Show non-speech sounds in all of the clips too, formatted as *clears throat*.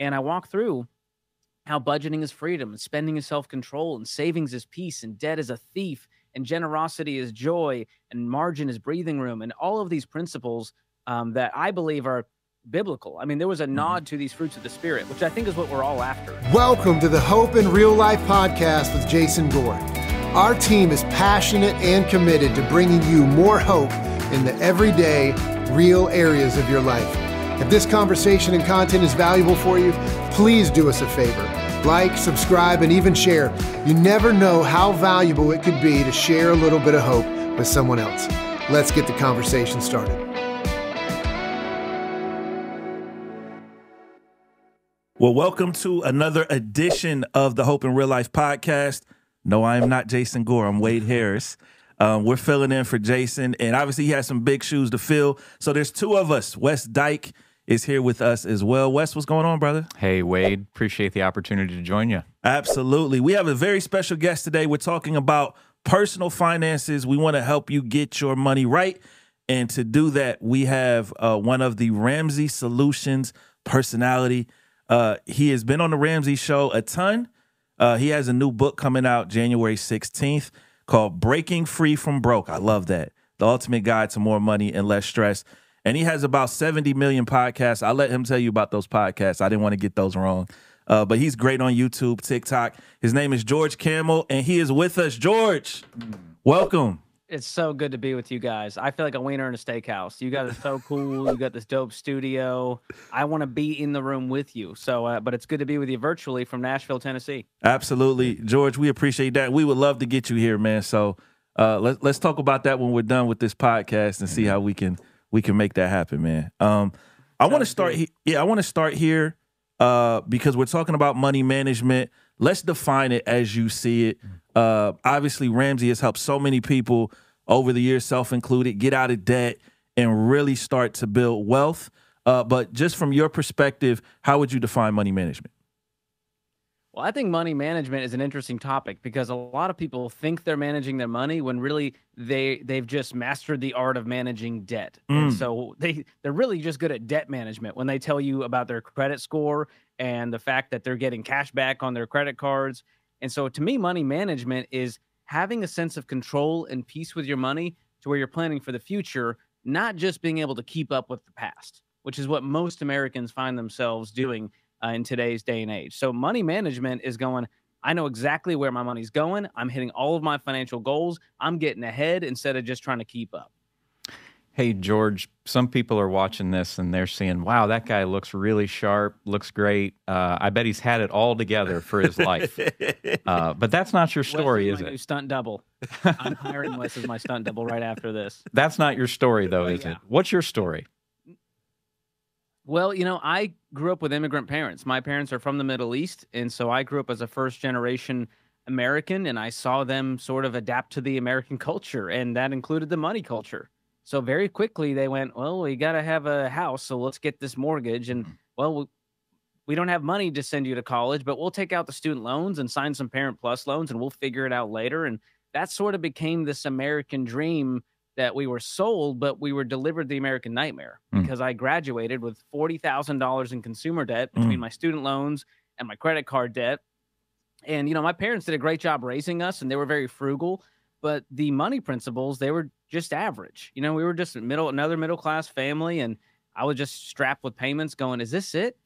And I walk through how budgeting is freedom and spending is self control and savings is peace and debt is a thief and generosity is joy and margin is breathing room and all of these principles um, that I believe are biblical. I mean, there was a Mm-hmm. nod to these fruits of the spirit, which I think is what we're all after. Welcome to the Hope in Real Life podcast with Jason Gore. Our team is passionate and committed to bringing you more hope in the everyday, real areas of your life. If this conversation and content is valuable for you, please do us a favor. Like, subscribe, and even share. You never know how valuable it could be to share a little bit of hope with someone else. Let's get the conversation started. Well, welcome to another edition of the Hope in Real Life podcast. No, I am not Jason Gore. I'm Wade Harris. Um, we're filling in for Jason, and obviously he has some big shoes to fill. So there's two of us. Wes Dyke is here with us as well. Wes, what's going on, brother? Hey, Wade, appreciate the opportunity to join you. Absolutely. We have a very special guest today. We're talking about personal finances. We want to help you get your money right. And to do that, we have uh, one of the Ramsey Solutions personality. Uh, he has been on the Ramsey show a ton. Uh, he has a new book coming out January 16th called Breaking Free from Broke. I love that. The ultimate guide to more money and less stress. And he has about 70 million podcasts. I'll let him tell you about those podcasts. I didn't want to get those wrong. Uh, but he's great on YouTube, TikTok. His name is George Kamel, and he is with us. George, welcome. It's so good to be with you guys. I feel like a wiener in a steakhouse. You guys are so cool. You got this dope studio. I want to be in the room with you. So, uh, but it's good to be with you virtually from Nashville, Tennessee. Absolutely, George. We appreciate that. We would love to get you here, man. So uh, let's let's talk about that when we're done with this podcast and see how we can we can make that happen, man. Um, I want to start. He- yeah, I want to start here uh, because we're talking about money management. Let's define it as you see it. Uh, obviously, Ramsey has helped so many people over the years, self included, get out of debt and really start to build wealth. Uh, but just from your perspective, how would you define money management? Well, I think money management is an interesting topic because a lot of people think they're managing their money when really they they've just mastered the art of managing debt. And Mm. so they they're really just good at debt management when they tell you about their credit score and the fact that they're getting cash back on their credit cards. And so to me money management is having a sense of control and peace with your money to where you're planning for the future, not just being able to keep up with the past, which is what most Americans find themselves doing uh, in today's day and age. So money management is going. I know exactly where my money's going. I'm hitting all of my financial goals. I'm getting ahead instead of just trying to keep up. Hey, George, some people are watching this and they're saying, wow, that guy looks really sharp, looks great. Uh, I bet he's had it all together for his life. *laughs* Uh, but that's not your story, Wes is new it? Stunt double. I'm hiring *laughs* Wes as my stunt double right after this. That's not your story, *laughs* though, Well, is yeah. it? What's your story? Well, you know, I grew up with immigrant parents. My parents are from the Middle East, and so I grew up as a first generation American, and I saw them sort of adapt to the American culture, and that included the money culture. So very quickly they went, well, we got to have a house, so let's get this mortgage, and mm-hmm. well, we, we don't have money to send you to college, but we'll take out the student loans and sign some Parent Plus loans, and we'll figure it out later. And that sort of became this American dream that we were sold, but we were delivered the American nightmare Mm. because I graduated with forty thousand dollars in consumer debt between Mm. my student loans and my credit card debt. And you know, my parents did a great job raising us, and they were very frugal. But the money principles, they were just average. You know, we were just middle, another middle class family, and I was just strapped with payments. Going, is this it?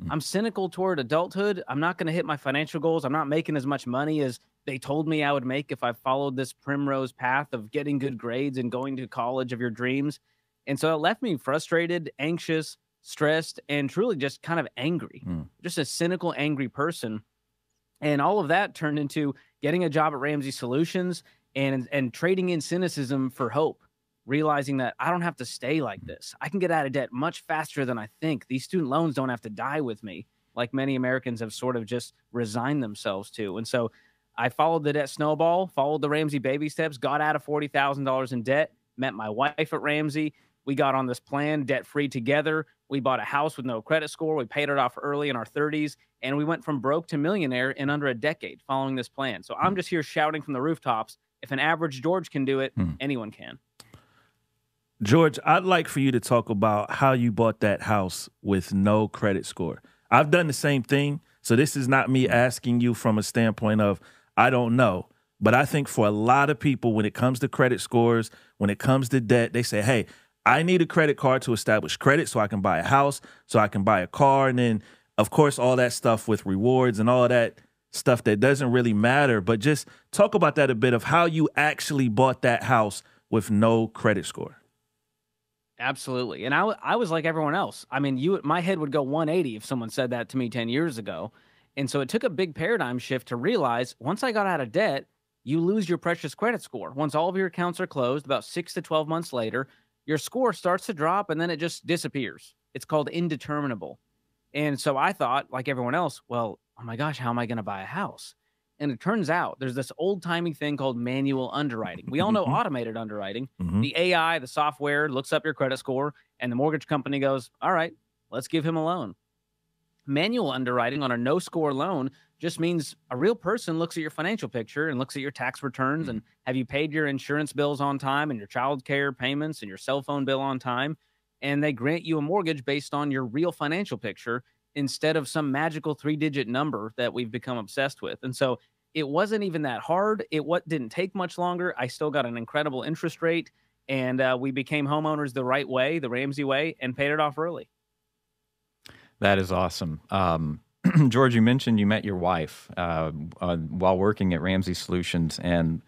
Mm. I'm cynical toward adulthood. I'm not going to hit my financial goals. I'm not making as much money as they told me I would make if I followed this primrose path of getting good grades and going to college of your dreams. And so it left me frustrated, anxious, stressed, and truly just kind of angry, Mm. just a cynical, angry person. And all of that turned into getting a job at Ramsey Solutions and and trading in cynicism for hope, realizing that I don't have to stay like this. I can get out of debt much faster than I think. These student loans don't have to die with me, like many Americans have sort of just resigned themselves to. And so I followed the debt snowball, followed the Ramsey baby steps, got out of forty thousand dollars in debt, met my wife at Ramsey. We got on this plan, debt free together. We bought a house with no credit score. We paid it off early in our 30s, and we went from broke to millionaire in under a decade following this plan. So I'm just here shouting from the rooftops if an average George can do it, Hmm. anyone can. George, I'd like for you to talk about how you bought that house with no credit score. I've done the same thing. So this is not me asking you from a standpoint of I don't know. But I think for a lot of people, when it comes to credit scores, when it comes to debt, they say, hey, I need a credit card to establish credit so I can buy a house, so I can buy a car. And then, of course, all that stuff with rewards and all that stuff that doesn't really matter. But just talk about that a bit of how you actually bought that house with no credit score. Absolutely. And I, I was like everyone else. I mean, you my head would go 180 if someone said that to me 10 years ago. And so it took a big paradigm shift to realize once I got out of debt, you lose your precious credit score. Once all of your accounts are closed, about 6 to 12 months later, your score starts to drop and then it just disappears. It's called indeterminable. And so I thought like everyone else, well, oh my gosh, how am I going to buy a house? And it turns out there's this old timey thing called manual underwriting. We all know Mhm. automated underwriting. Mhm. The AI, the software looks up your credit score, and the mortgage company goes, All right, let's give him a loan. Manual underwriting on a no score loan just means a real person looks at your financial picture and looks at your tax returns and have you paid your insurance bills on time and your child care payments and your cell phone bill on time. And they grant you a mortgage based on your real financial picture instead of some magical three digit number that we've become obsessed with. And so it wasn't even that hard. It what didn't take much longer. I still got an incredible interest rate, and uh, we became homeowners the right way, the Ramsey way, and paid it off early. That is awesome. Um, *clears throat* George, you mentioned you met your wife uh, uh, while working at Ramsey Solutions, and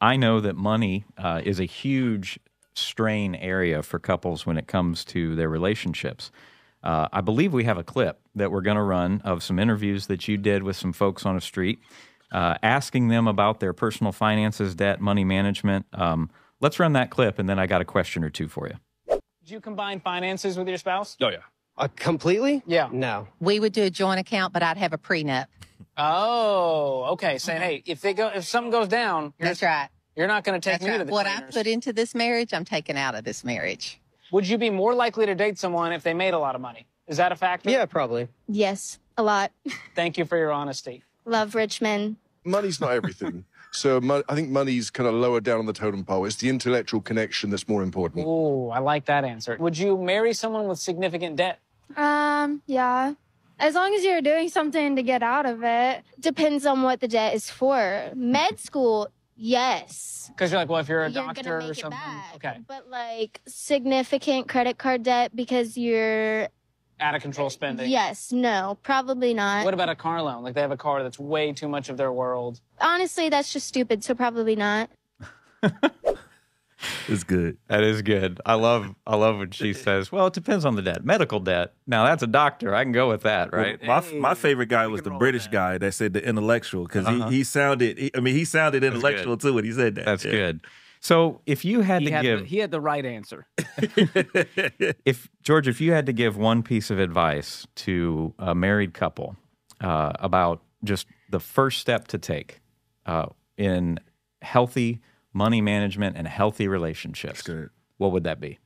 I know that money uh, is a huge strain area for couples when it comes to their relationships. Uh, I believe we have a clip that we're going to run of some interviews that you did with some folks on a street, uh, asking them about their personal finances, debt, money management. Um, let's run that clip, and then I got a question or two for you. Did you combine finances with your spouse? Oh yeah. Uh, completely? Yeah. No. We would do a joint account, but I'd have a prenup. Oh, okay. Saying, hey, if they go, if something goes down, you're, That's right. you're not going to take That's me to right. the What I put into this marriage, I'm taking out of this marriage. Would you be more likely to date someone if they made a lot of money? Is that a factor? Yeah, probably. Yes, a lot. *laughs* Thank you for your honesty. Love rich men. Money's not everything. *laughs* so mo- I think money's kind of lower down on the totem pole. It's the intellectual connection that's more important. Oh, I like that answer. Would you marry someone with significant debt? Um, yeah. As long as you're doing something to get out of it. Depends on what the debt is for. Med *laughs* school, yes. Because you're like, well, if you're a you're doctor gonna or make it something. back. Okay. But like significant credit card debt because you're Out of control spending. yes, no, probably not. What about a car loan? Like they have a car that's way too much of their world. Honestly, that's just stupid, so probably not. *laughs* It's good. That is good. I love I love when she *laughs* says, "Well, it depends on the debt. Medical debt. Now that's a doctor. I can go with that, right?" Well, my my favorite guy was the British that. guy that said the intellectual because Uh-huh. he, he sounded. He, I mean, he sounded intellectual too when he said that. That's Yeah. good. So, if you had He to had, give the, he had the right answer. *laughs* if George, if you had to give one piece of advice to a married couple uh, about just the first step to take uh, in healthy money management and healthy relationships, what would that be?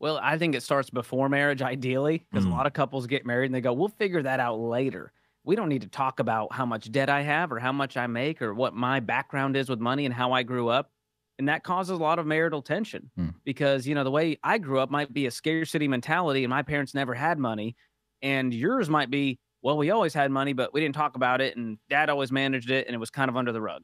Well, I think it starts before marriage, ideally, because Mm. a lot of couples get married and they go, we'll figure that out later. We don't need to talk about how much debt I have or how much I make or what my background is with money and how I grew up. And that causes a lot of marital tension Mm. because, you know, the way I grew up might be a scarcity mentality and my parents never had money. And yours might be, well, we always had money, but we didn't talk about it. And dad always managed it and it was kind of under the rug.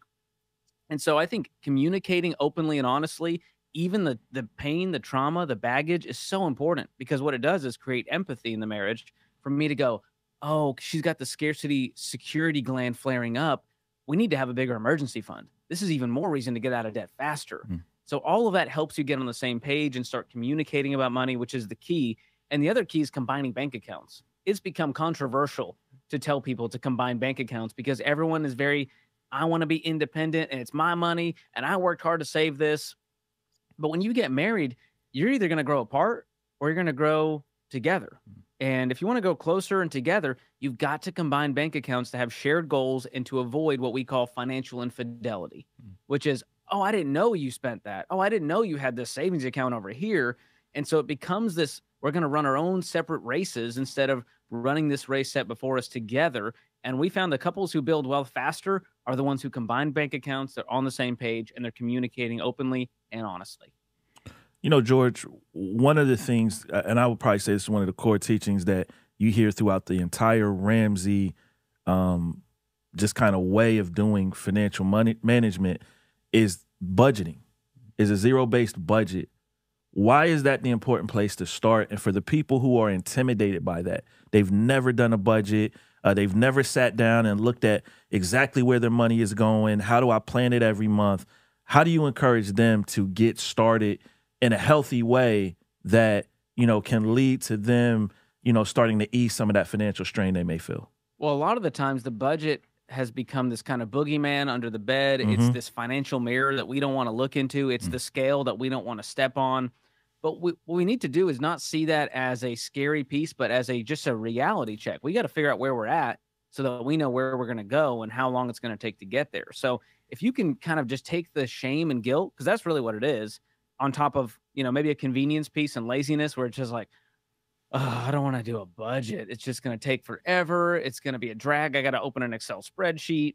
And so I think communicating openly and honestly even the the pain, the trauma, the baggage is so important because what it does is create empathy in the marriage for me to go, oh, she's got the scarcity security gland flaring up. We need to have a bigger emergency fund. This is even more reason to get out of debt faster. Hmm. So all of that helps you get on the same page and start communicating about money, which is the key. And the other key is combining bank accounts. It's become controversial to tell people to combine bank accounts because everyone is very I want to be independent and it's my money and I worked hard to save this. But when you get married, you're either going to grow apart or you're going to grow together. And if you want to go closer and together, you've got to combine bank accounts to have shared goals and to avoid what we call financial infidelity, mm. which is, oh, I didn't know you spent that. Oh, I didn't know you had this savings account over here. And so it becomes this we're going to run our own separate races instead of running this race set before us together. And we found the couples who build wealth faster are the ones who combine bank accounts, they're on the same page, and they're communicating openly and honestly. You know, George, one of the things, and I would probably say this is one of the core teachings that you hear throughout the entire Ramsey um, just kind of way of doing financial money management is budgeting, is a zero based budget. Why is that the important place to start? And for the people who are intimidated by that, they've never done a budget, uh, they've never sat down and looked at exactly where their money is going. How do I plan it every month? How do you encourage them to get started in a healthy way that you know can lead to them, you know, starting to ease some of that financial strain they may feel? Well, a lot of the times the budget has become this kind of boogeyman under the bed. It's Mhm. this financial mirror that we don't want to look into. It's Mm. the scale that we don't want to step on. But we, what we need to do is not see that as a scary piece, but as a just a reality check. We got to figure out where we're at so that we know where we're going to go and how long it's going to take to get there. So if you can kind of just take the shame and guilt, because that's really what it is, on top of you know maybe a convenience piece and laziness, where it's just like, oh, I don't want to do a budget. It's just going to take forever. It's going to be a drag. I got to open an Excel spreadsheet.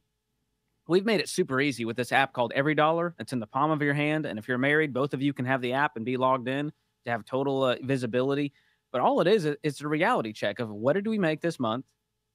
We've made it super easy with this app called Every Dollar. It's in the palm of your hand. And if you're married, both of you can have the app and be logged in to have total uh, visibility. But all it is, it- it's a reality check of what did we make this month?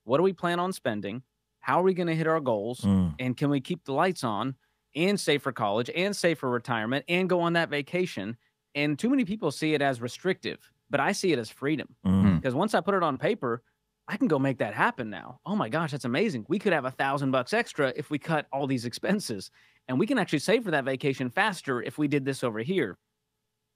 What do we plan on spending? How are we going to hit our goals? Mm. And can we keep the lights on and save for college and save for retirement and go on that vacation? And too many people see it as restrictive, but I see it as freedom Mm. because once I put it on paper, I can go make that happen now. Oh my gosh, that's amazing. We could have a thousand bucks extra if we cut all these expenses, and we can actually save for that vacation faster if we did this over here.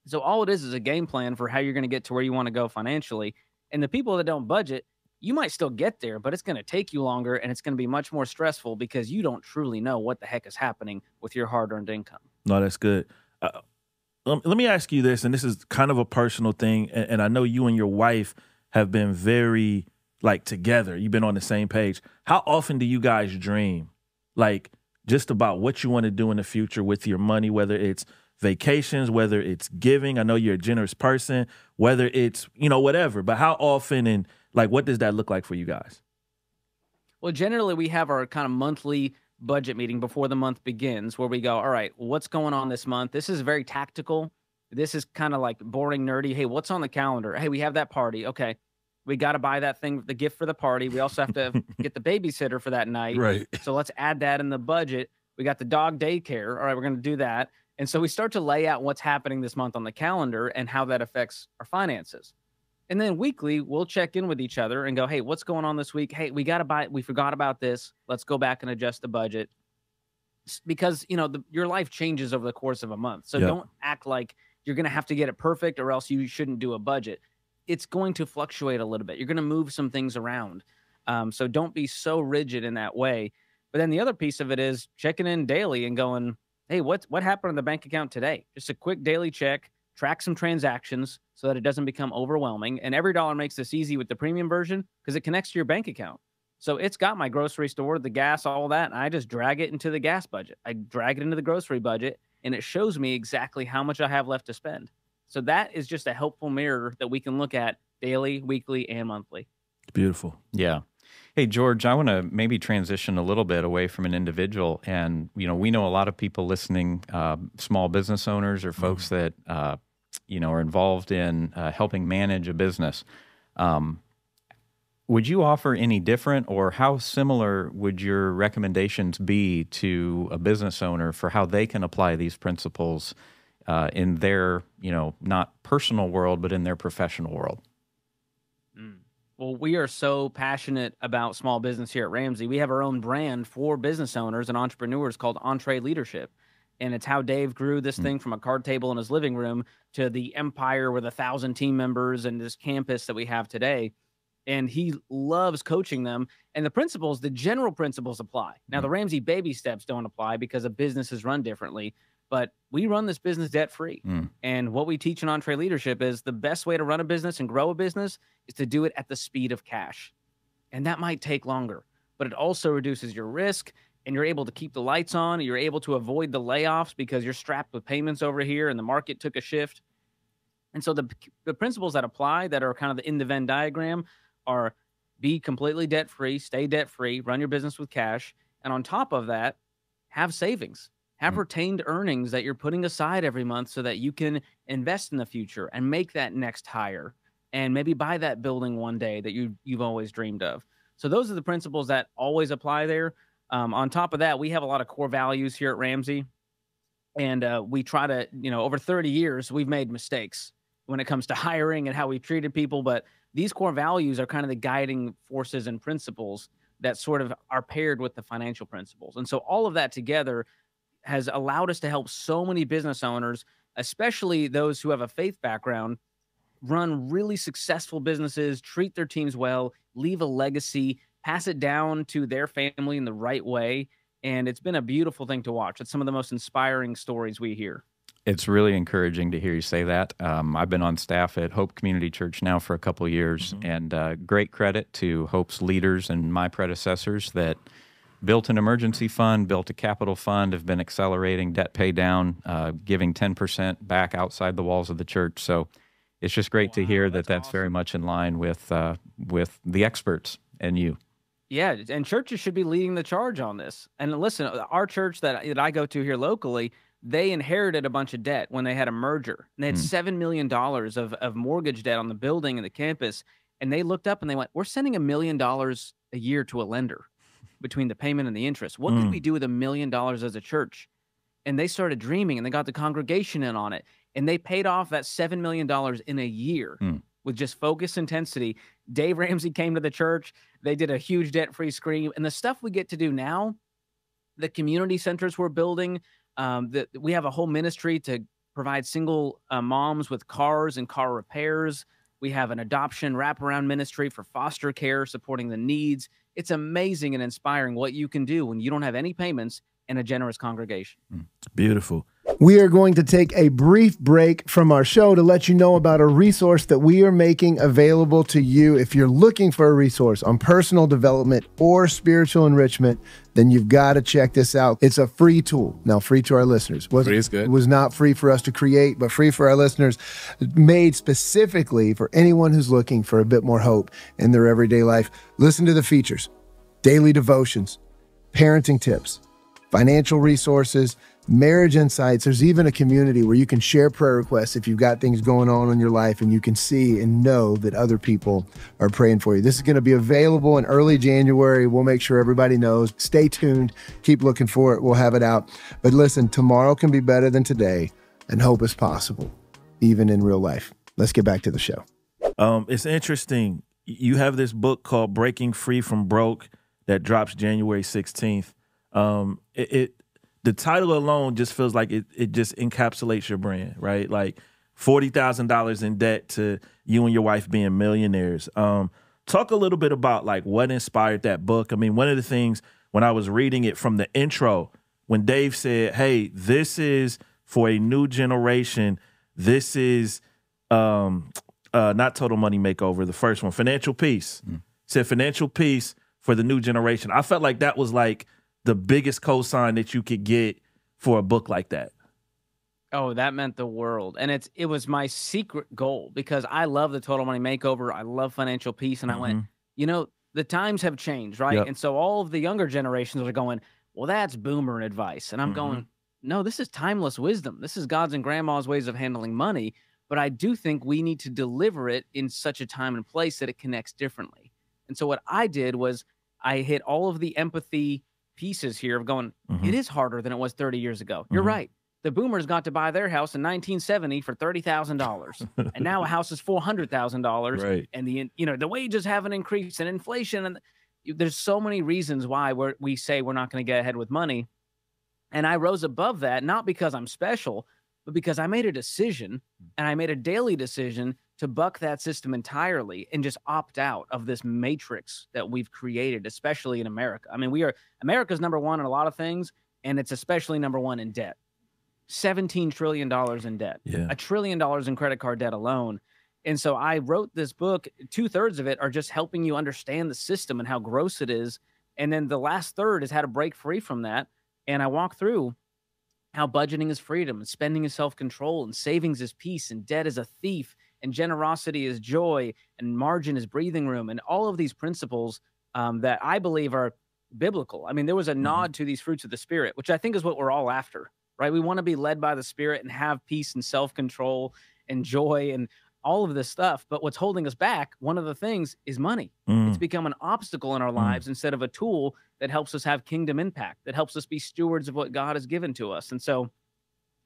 So all it is is a game plan for how you're going to get to where you want to go financially. And the people that don't budget, you might still get there, but it's going to take you longer and it's going to be much more stressful because you don't truly know what the heck is happening with your hard-earned income. No, that's good. Uh, let me ask you this, and this is kind of a personal thing, and, and I know you and your wife have been very like together. You've been on the same page. How often do you guys dream, like just about what you want to do in the future with your money, whether it's vacations, whether it's giving? I know you're a generous person, whether it's you know whatever. But how often and like what does that look like for you guys? Well, generally, we have our kind of monthly budget meeting before the month begins where we go, all right, what's going on this month? This is very tactical. This is kind of like boring, nerdy. Hey, what's on the calendar? Hey, we have that party. Okay. We got to buy that thing, the gift for the party. We also have to *laughs* get the babysitter for that night. Right. So let's add that in the budget. We got the dog daycare. All right, we're going to do that. And so we start to lay out what's happening this month on the calendar and how that affects our finances. And then weekly, we'll check in with each other and go, hey, what's going on this week? Hey, we got to buy, we forgot about this. Let's go back and adjust the budget. Because, you know, the, your life changes over the course of a month. So Yep. don't act like you're going to have to get it perfect or else you shouldn't do a budget. It's going to fluctuate a little bit. You're going to move some things around. Um, so don't be so rigid in that way. But then the other piece of it is checking in daily and going, hey, what what happened on the bank account today? Just a quick daily check, track some transactions so that it doesn't become overwhelming. And every dollar makes this easy with the premium version because it connects to your bank account. So it's got my grocery store, the gas, all that. And I just drag it into the gas budget. I drag it into the grocery budget and it shows me exactly how much I have left to spend. So that is just a helpful mirror that we can look at daily, weekly, and monthly. Beautiful. Yeah. Hey, George, I want to maybe transition a little bit away from an individual. And, you know, we know a lot of people listening, uh, small business owners or folks that, uh, you know, are involved in uh, helping manage a business. Um, would you offer any different or how similar would your recommendations be to a business owner for how they can apply these principles uh, in their, you know, not personal world, but in their professional world? Well, we are so passionate about small business here at Ramsey. We have our own brand for business owners and entrepreneurs called Entre Leadership. And it's how Dave grew this hmm. thing from a card table in his living room to the empire with a thousand team members and this campus that we have today. And he loves coaching them. And the principles, the general principles apply. Now, hmm. the Ramsey baby steps don't apply because a business is run differently, but we run this business debt free. Mm. And what we teach in Entre Leadership is the best way to run a business and grow a business is to do it at the speed of cash. And that might take longer, but it also reduces your risk and you're able to keep the lights on. You're able to avoid the layoffs because you're strapped with payments over here and the market took a shift. And so the, the principles that apply that are kind of in the Venn diagram are be completely debt free, stay debt free, run your business with cash. And on top of that, have savings, have Mm. retained earnings that you're putting aside every month so that you can invest in the future and make that next hire and maybe buy that building one day that you you've always dreamed of. So those are the principles that always apply there. Um, on top of that, we have a lot of core values here at Ramsey, and uh, we try to, you know, over 30 years, we've made mistakes when it comes to *laughs* hiring and how we've treated people, but these core values are kind of the guiding forces and principles that sort of are paired with the financial principles. And so all of that together has allowed us to help so many business owners, especially those who have a faith background, run really successful businesses, treat their teams well, leave a legacy, pass it down to their family in the right way. And it's been a beautiful thing to watch. It's some of the most inspiring stories we hear. It's really encouraging to hear you say that. Um, I've been on staff at Hope Community Church now for a couple years, mm-hmm. and uh, great credit to Hope's leaders and my predecessors that built an emergency fund, built a capital fund, have been accelerating debt pay down, uh, giving 10% back outside the walls of the church. So it's just great wow, to hear that that's, that's awesome. very much in line with uh, with the experts and you. Yeah, and churches should be leading the charge on this. And listen, our church that that I go to here locally, they inherited a bunch of debt when they had a merger. And they had mm. seven million dollars of of mortgage debt on the building and the campus. And they looked up and they went, "We're sending a million dollars a year to a lender between the payment and the interest. What mm. could we do with a million dollars as a church?" And they started dreaming, and they got the congregation in on it and they paid off that $7 million in a year mm. with just focus intensity. Dave *laughs* Ramsey came to the church. They did a huge debt free screen. And the stuff we get to do now, the community centers we're building, um, that we have a whole ministry to provide single uh, moms with cars and car repairs. We have an adoption wraparound ministry for foster care, supporting the needs. It's amazing and inspiring what you can do when you don't have any payments and a generous congregation. Mm. Beautiful. We are going to take a brief break from our show to let you know about a resource that we are making available to you. If you're looking for a resource on personal development or spiritual enrichment, then you've got to check this out. It's a free tool. Now, free to our listeners. Was free is good. It was not free for us to create, but free for our listeners, made specifically for anyone who's looking for a bit more hope in their everyday life. Listen to the features daily devotions, parenting tips, financial resources marriage insights there's even a community where you can share prayer requests if you've got things going on in your life and you can see and know that other people are praying for you. This is going to be available in early january. We'll make sure everybody knows. Stay tuned. Keep looking for it. We'll have it out. But listen tomorrow can be better than today and hope is possible even in real life. Let's get back to the show. Um, it's interesting. You have this book called breaking free from broke that drops january 16th um, it, it the title alone just feels like it it just encapsulates your brand, right? Like forty thousand dollars in debt to you and your wife being millionaires. Um, talk a little bit about like what inspired that book. I mean, one of the things when I was reading it from the intro, when Dave said, "Hey, this is for a new generation. This is um, uh, not total money makeover. The first one, financial peace. Mm. Said financial peace for the new generation. I felt like that was like the biggest cosign that you could get for a book like that? Oh, that meant the world. And it's it was my secret goal because I love the total money makeover. I love financial peace. And mm-hmm. I went, mm-hmm. you know, the times have changed, right? Yep. And so all of the younger generations are going, well, that's boomer advice. And I'm mm-hmm. going, no, this is timeless wisdom. This is God's and grandma's ways of handling money. But I do think we need to deliver it in such a time and place that it connects differently. And so what I did was I hit all of the empathy pieces here of going, mm-hmm. it is harder than it was 30 years ago. You're mm-hmm. right. The boomers got to buy their house in 1970 for thirty thousand dollars, and now a house is four hundred thousand dollars. Right. And the you know the wages haven't increased, and inflation, and there's so many reasons why we we say we're not going to get ahead with money. And I rose above that not because I'm special, but because I made a decision, and I made a daily decision to buck that system entirely and just opt out of this matrix that we've created, especially in America. I mean, we are America's number one in a lot of things, and it's especially number one in debt. $17 trillion in debt, yeah. a trillion dollars in credit card debt alone. And so I wrote this book. Two thirds of it are just helping you understand the system and how gross it is. And then the last third is how to break free from that. And I walk through how budgeting is freedom and spending is self control and savings is peace and debt is a thief and generosity is joy, and margin is breathing room, and all of these principles um, that I believe are biblical. I mean, there was a mm-hmm. nod to these fruits of the Spirit, which I think is what we're all after, right? We want to be led by the Spirit and have peace and self control and joy and all of this stuff. But what's holding us back, one of the things is money. It's Mm, become an obstacle in our Mm. lives instead of a tool that helps us have kingdom impact, that helps us be stewards of what God has given to us. And so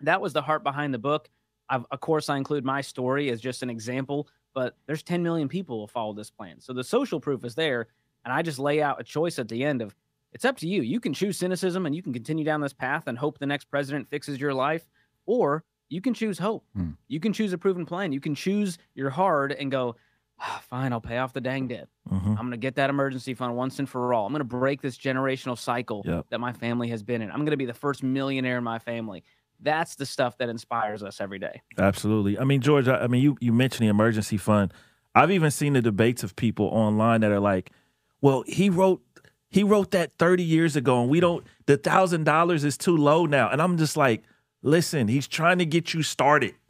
that was the heart behind the book. I've, of course, I include my story as just an example, but there's 10 million people who follow this plan. So the social proof is there. And I just lay out a choice at the end of it's up to you. You can choose cynicism and you can continue down this path and hope the next president fixes your life, or you can choose hope. Hmm. You can choose a proven plan. You can choose your hard and go, "Ah, fine, I'll pay off the dang debt. mhm. I'm going to get that emergency fund once and for all. I'm going to break this generational cycle Yep. that my family has been in. I'm going to be the first millionaire in my family. That's the stuff that inspires us every day. Absolutely. I mean, George, I, I mean, you, you mentioned the emergency fund. I've even seen the debates of people online that are like, well, he wrote he wrote that 30 years ago and we don't the thousand dollars is too low now. And I'm just like, listen, he's trying to get you started. *laughs*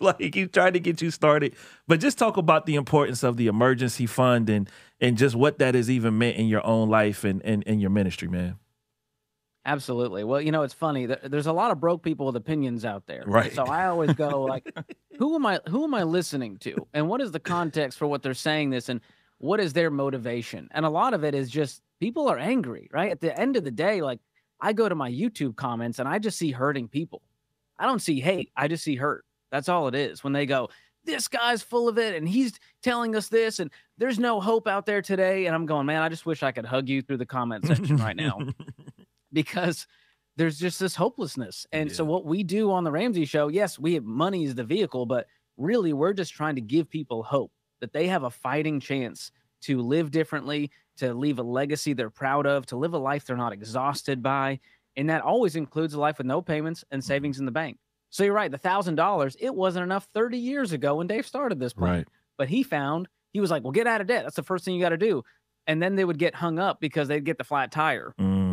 Like he's trying to get you started. But just talk about the importance of the emergency fund and and just what that has even meant in your own life and and, and your ministry, man. Absolutely. Well, you know, it's funny. there- There's a lot of broke people with opinions out there. Right. So I always go like, *laughs* who am I? Who am I listening to? And what is the context for what they're saying this? And what is their motivation? And a lot of it is just people are angry, right? At the end of the day, like I go to my YouTube comments and I just see hurting people. I don't see hate. I just see hurt. That's all it is. When they go, this guy's full of it and he's telling us this and there's no hope out there today. And I'm going, man, I just wish I could hug you through the comment section right now *laughs* because there's just this hopelessness. And so what we do on the Ramsey show, yes, we have money is the vehicle, but really we're just trying to give people hope that they have a fighting chance to live differently, to leave a legacy they're proud of, to live a life they're not exhausted by. And that always includes a life with no payments and savings in the bank. So you're right, the thousand dollars, it wasn't enough 30 years ago when Dave started this plan Right. but he found he was like, "Well, get out of debt. That's the first thing you got to do." And then they would get hung up because they'd get the flat tire Mm,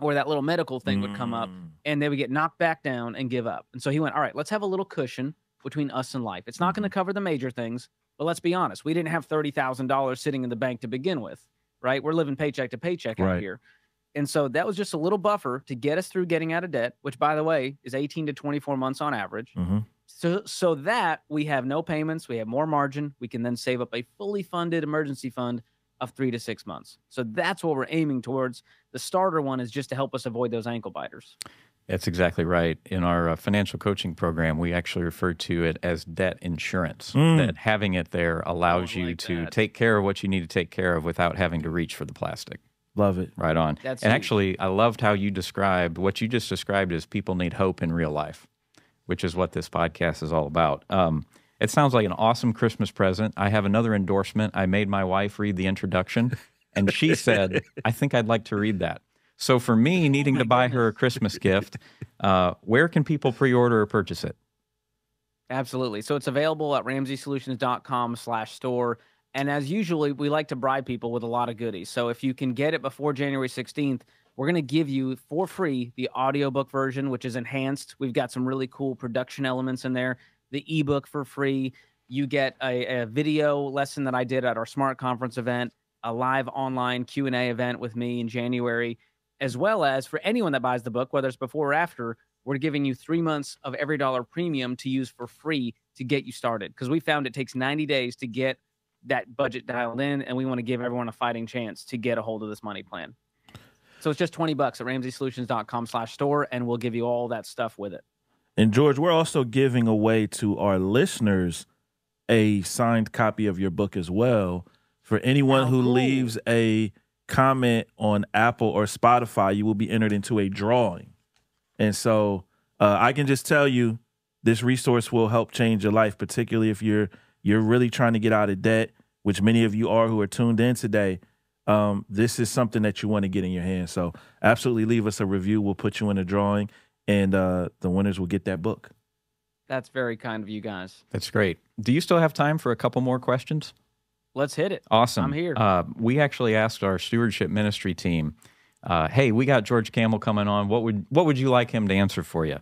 or that little medical thing would come up, mm. and they would get knocked back down and give up. And so he went, "All right, let's have a little cushion between us and life. It's not going to cover the major things, but let's be honest, we didn't have thirty thousand dollars sitting in the bank to begin with, right? We're living paycheck to paycheck out here." And so that was just a little buffer to get us through getting out of debt, which by the way is 18 to 24 months on average Mhm. so so that we have no payments we have more margin we can then save up a fully funded emergency fund of three to six months so that's what we're aiming towards the starter one is just to help us avoid those ankle biters That's exactly right. In our uh, financial coaching program, we actually refer to it as debt insurance. Mm. That having it there allows you like to that. take care of what you need to take care of without having to reach for the plastic. Love it. Right on. That's and huge. actually, I loved how you described what you just described as people need hope in real life, which is what this podcast is all about. Um, it sounds like an awesome Christmas present. I have another endorsement. I made my wife read the introduction, and she said, I think I'd like to read that. So, for me, *laughs* needing to buy her a Christmas gift, uh, where can people pre order or purchase it? absolutely so it's available at ramseysolutions.com slash store and as usually we like to bribe people with a lot of goodies so if you can get it before january 16th we're going to give you for free the audiobook version which is enhanced we've got some really cool production elements in there the ebook for free. You get a, a video lesson that i did at our smart conference event a live online q&a event with me in january as well as for anyone that buys the book whether it's before or after we're giving you three months of every dollar premium to use for free to get you started. Because we found it takes 90 days to get that budget dialed in and we want to give everyone a fighting chance to get a hold of this money plan. So it's just 20 bucks at ramseysolutions.com slash store and we'll give you all that stuff with it And George, we're also giving away to our listeners a signed copy of your book as well. For anyone How who cool. leaves a comment on Apple or Spotify, you will be entered into a drawing. And so uh, I can just tell you this resource will help change your life, particularly if you're you're really trying to get out of debt, which many of you are who are tuned in today. Um, this is something that you want to get in your hands. So absolutely leave us a review. We'll put you in a drawing and uh, the winners will get that book. that's very kind of you guys That's great. Do you still have time for a couple more questions? let's hit it Awesome. I'm here. Uh, we actually asked our stewardship ministry team, uh, "Hey, we got George Campbell coming on. What would what would you like him to answer for you?"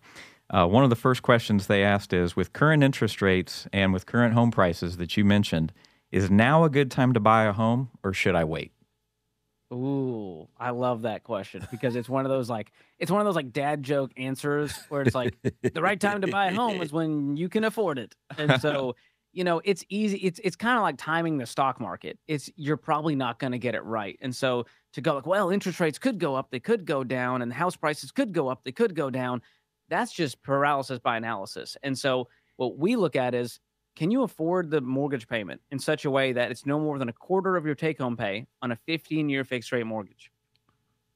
Uh, one of the first questions they asked is, "With current interest rates and with current home prices that you mentioned, is now a good time to buy a home, or should I wait?" Ooh, I love that question because it's one of those like it's one of those like dad joke answers where it's like the right time to buy a home is when you can afford it. And so you know, it's easy. It's it's kind of like timing the stock market. It's you're probably not going to get it right. And so to go like, well, interest rates could go up, they could go down, and house prices could go up, they could go down. That's just paralysis by analysis. And so what we look at is can you afford the mortgage payment in such a way that it's no more than a quarter of your take home pay on a 15 year fixed rate mortgage?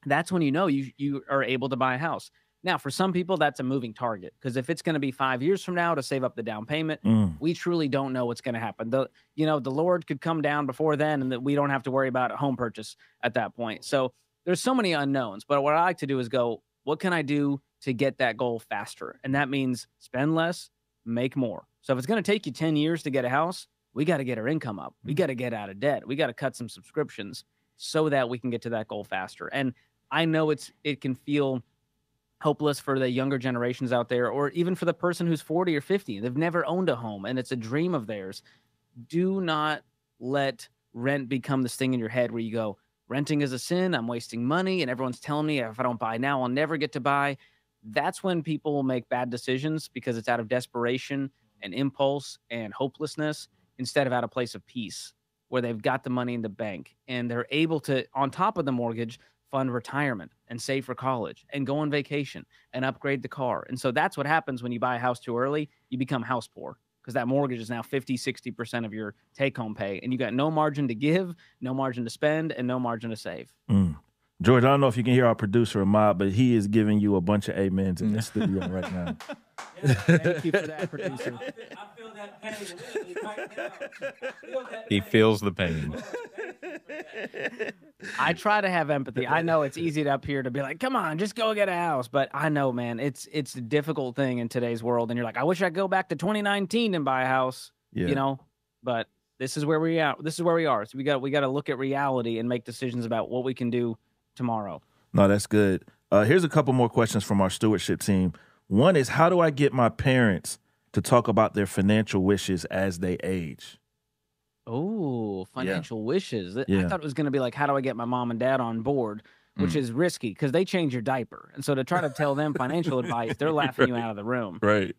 That's when you know you you are able to buy a house. Now, for some people, that's a moving target because if it's going to be five years from now to save up the down payment, Mm. we truly don't know what's going to happen. The you know the Lord could come down before then, and that we don't have to worry about a home purchase at that point. So there's so many unknowns. But what I like to do is go, what can I do to get that goal faster? And that means spend less, make more. So if it's going to take you 10 years to get a house, we got to get our income up. We mm-hmm. got to get out of debt. We got to cut some subscriptions so that we can get to that goal faster. And I know it's it can feel hopeless for the younger generations out there or even for the person who's 40 or 50 they've never owned a home and it's a dream of theirs do not let rent become this thing in your head where you go renting is a sin i'm wasting money and everyone's telling me if i don't buy now i'll never get to buy that's when people will make bad decisions because it's out of desperation and impulse and hopelessness instead of out of place of peace where they've got the money in the bank and they're able to on top of the mortgage fund retirement and save for college and go on vacation and upgrade the car. And so that's what happens when you buy a house too early, you become house poor because that mortgage is now 50, 60% of your take home pay and you got no margin to give, no margin to spend and no margin to save. Mm. George, I don't know if you can hear our producer Ahmad, but he is giving you a bunch of amens in the studio right now. *laughs* Thank you for that, producer. He feels the pain. I try to have empathy. I know it's easy to up here to be like, "Come on, just go get a house," but I know, man, it's it's a difficult thing in today's world. And you're like, "I wish I could go back to 2019 and buy a house," Yeah. you know. But this is where we are. This is where we are. So we got we got to look at reality and make decisions about what we can do tomorrow. No, that's good. Uh, here's a couple more questions from our stewardship team. One is how do I get my parents to talk about their financial wishes as they age? Oh, financial wishes. Th- I thought it was going to be like, how do I get my mom and dad on board? Which hmm. is risky because they change your diaper, and so to try to tell them financial *laughs* advice, they're laughing you out of the room. Right.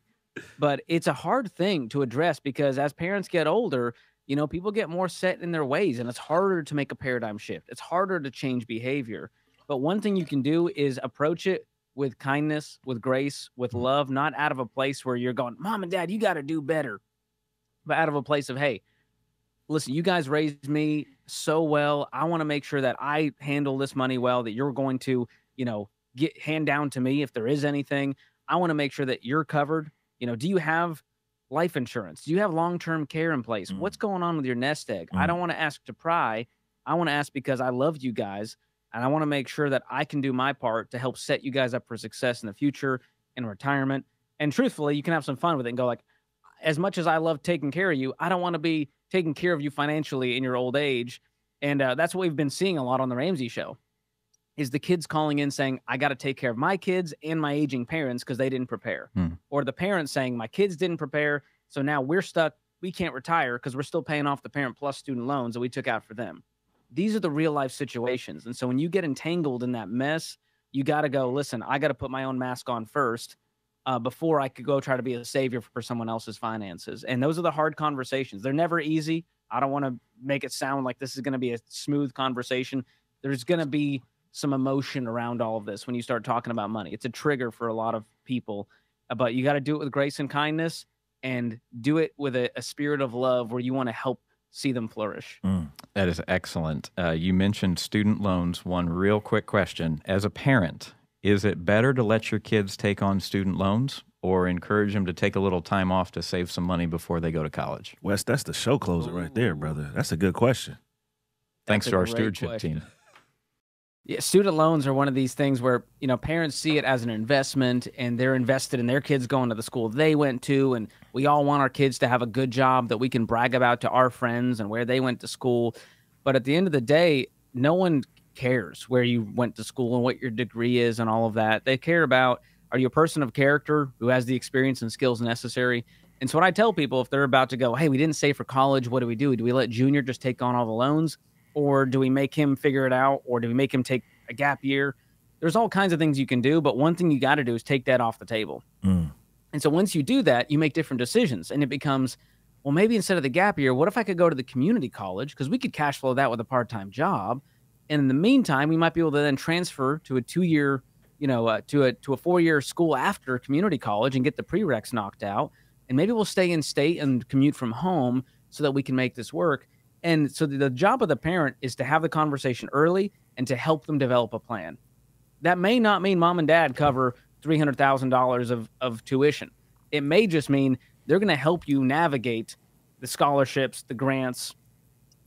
but it's a hard thing to address because as parents get older, you know, people get more set in their ways and it's harder to make a paradigm shift. It's harder to change behavior. But one thing you can do is approach it with kindness, with grace, with love, not out of a place where you're going, Mom and Dad, you got to do better, but out of a place of, Hey, listen, you guys raised me so well. I want to make sure that I handle this money well, that you're going to, you know, get hand down to me if there is anything. I want to make sure that you're covered. You know, do you have life insurance? Do you have long term care in place? Mm. What's going on with your nest egg? I Mm. don't want to ask to pry. I want to ask because I love you guys and I want to make sure that I can do my part to help set you guys up for success in the future in retirement. And truthfully, you can have some fun with it and go like, as much as I love taking care of you, I don't want to be taking care of you financially in your old age. And uh, that's what we've been seeing a lot on the Ramsey show is the kids calling in saying, I got to take care of my kids and my aging parents because they didn't prepare. Hmm. Or the parents saying, my kids didn't prepare. So now we're stuck. We can't retire because we're still paying off the parent plus student loans that we took out for them. These are the real life situations. And so when you get entangled in that mess, you got to go, listen, I got to put my own mask on first uh, before I could go try to be a savior for someone else's finances. And those are the hard conversations. They're never easy. I don't want to make it sound like this is going to be a smooth conversation. There's going to be some emotion around all of this when you start talking about money. It's a trigger for a lot of people, uh, but you got to do it with grace and kindness and do it with a, a spirit of love where you want to help see them flourish. That is excellent. Uh, you mentioned student loans. One real quick question. As a parent, is it better to let your kids take on student loans or encourage them to take a little time off to save some money before they go to college? Wes, that's the show closer right there, brother. That's a good question. Thanks That's to our stewardship question. team. Yeah, student loans are one of these things where you know parents see it as an investment and they're invested in their kids going to the school they went to and we all want our kids to have a good job that we can brag about to our friends and where they went to school. But at the end of the day no one cares where you went to school and what your degree is and all of that. They care about are you a person of character who has the experience and skills necessary? And so what i tell people if they're about to go hey we didn't save for college what do we do? Do we let junior just take on all the loans or do we make him figure it out or do we make him take a gap year there's all kinds of things you can do but one thing you got to do is take that off the table Mm. and so once you do that you make different decisions and it becomes well, maybe instead of the gap year, what if I could go to the community college? Because we could cash flow that with a part time job. And in the meantime, we might be able to then transfer to a two year, you know, uh, to a to a four year school after community college and get the prereqs knocked out. And maybe we'll stay in state and commute from home so that we can make this work. And so the job of the parent is to have the conversation early and to help them develop a plan. That may not mean mom and dad cover three hundred thousand dollars of of tuition. It may just mean they're going to help you navigate the scholarships, the grants,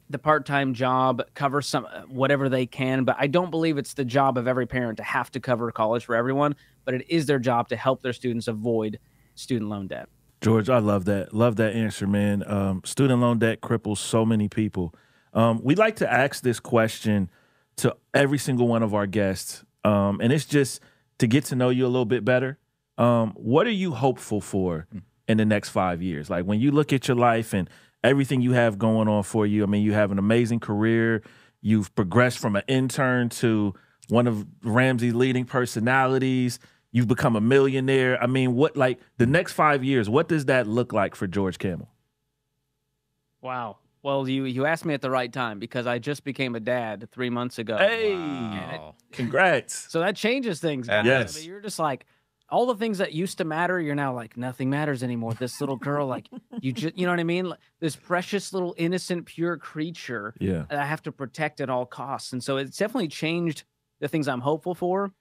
the part-time job, cover some whatever they can. But I don't believe it's the job of every parent to have to cover college for everyone. But it is their job to help their students avoid student loan debt. George, I love that. Love that answer, man. Um, student loan debt cripples so many people. Um, we like to ask this question to every single one of our guests, um, and it's just to get to know you a little bit better. Um, what are you hopeful for in the next five years? Like when you look at your life and everything you have going on for you. I mean, you have an amazing career. You've progressed from an intern to one of Ramsey's leading personalities. You've become a millionaire. I mean, what like the next five years? What does that look like for George Kamel? Wow. Well, you you asked me at the right time because I just became a dad three months ago. Hey, Wow. congrats! So that changes things. That man. I Yes. mean, you're just like all the things that used to matter. You're now like nothing matters anymore. This little girl, like you just, you know what I mean? Like, this precious little innocent, pure creature Yeah, that I have to protect at all costs. And so it's definitely changed the things I'm hopeful for.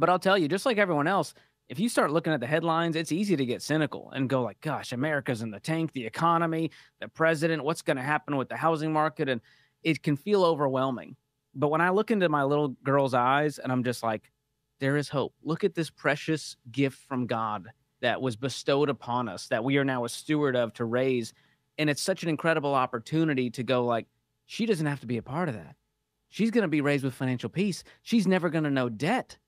But I'll tell you, just like everyone else, if you start looking at the headlines, it's easy to get cynical and go like, "Gosh, America's in the tank. The economy, the president. What's going to happen with the housing market?" And it can feel overwhelming. But when I look into my little girl's eyes, and I'm just like, "There is hope. Look at this precious gift from God that was bestowed upon us that we are now a steward of to raise." And it's such an incredible opportunity to go like, she doesn't have to be a part of that. She's going to be raised with financial peace. She's never going to know debt.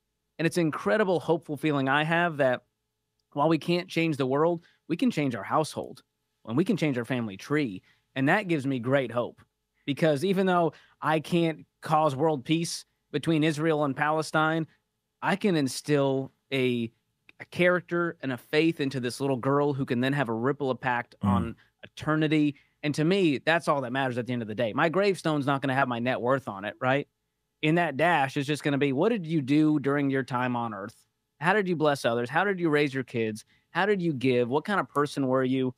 And it's an incredible, hopeful feeling I have that while we can't change the world, we can change our household and we can change our family tree. And that gives me great hope because even though I can't cause world peace between Israel and Palestine, I can instill a, a character and a faith into this little girl who can then have a ripple impact Mm. on eternity. And to me, that's all that matters at the end of the day. My gravestone's not going to have my net worth on it, right? In that dash is just going to be what did you do during your time on earth? How did you bless others? How did you raise your kids? How did you give? What kind of person were you?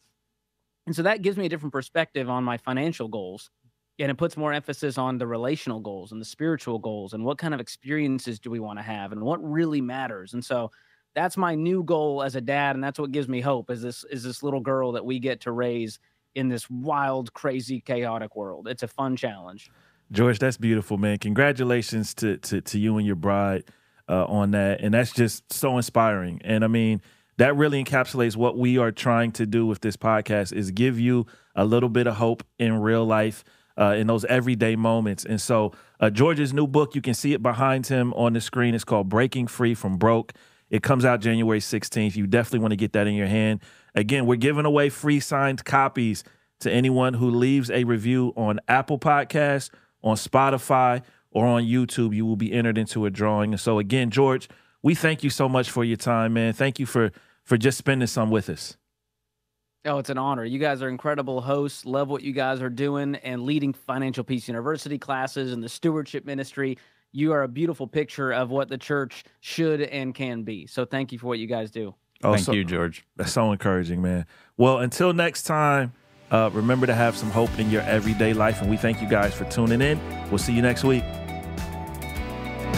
And so that gives me a different perspective on my financial goals. And it puts more emphasis on the relational goals and the spiritual goals and what kind of experiences do we want to have and what really matters. And so that's my new goal as a dad. And that's what gives me hope is this is this little girl that we get to raise in this wild, crazy, chaotic world. It's a fun challenge. George, that's beautiful, man. Congratulations to to, to you and your bride uh, on that, and that's just so inspiring. And I mean, that really encapsulates what we are trying to do with this podcast: is give you a little bit of hope in real life. Uh, in those everyday moments. And so, uh, George's new book, you can see it behind him on the screen. It's called Breaking Free from Broke. It comes out January 16th. You definitely want to get that in your hand. Again, we're giving away free signed copies to anyone who leaves a review on Apple Podcasts, on Spotify, or on YouTube. You will be entered into a drawing. And so, again, George, we thank you so much for your time, man. Thank you for for just spending some with us. Oh, it's an honor. You guys are incredible hosts. Love what you guys are doing and leading Financial Peace University classes and the stewardship ministry. You are a beautiful picture of what the church should and can be. So thank you for what you guys do. Oh, thank so- you, George. That's so encouraging, man. Well, until next time, uh, remember to have some hope in your everyday life. And we thank you guys for tuning in. We'll see you next week.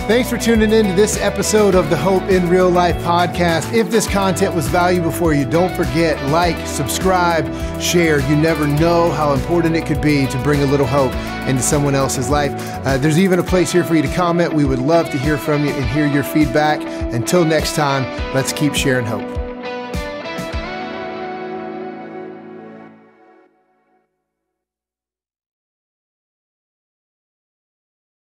Thanks for tuning in to this episode of the Hope in Real Life podcast. If this content was valuable for you, don't forget, like, subscribe, share. You never know how important it could be to bring a little hope into someone else's life. Uh, there's even a place here for you to comment. We would love to hear from you and hear your feedback. Until next time, let's keep sharing hope.